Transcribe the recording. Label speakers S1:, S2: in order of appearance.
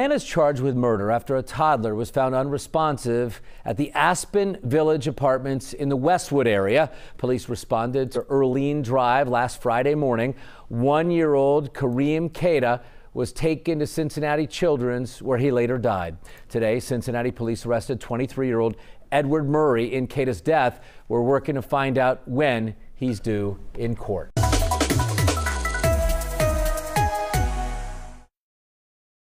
S1: Man is charged with murder after a toddler was found unresponsive at the Aspen Village Apartments in the Westwood area. Police responded to Earlene Drive last Friday morning. One year old Kareem Kada was taken to Cincinnati Children's, where he later died. Today, Cincinnati police arrested 23 year old Edward Murray in Kada's death. We're working to find out when he's due in court.